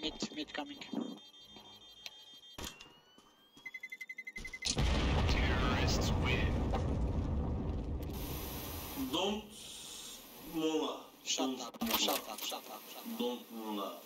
Mid, mid coming. Terrorists win. Don't mola. Shut up, shut up, shut up, shut up. Don't mola.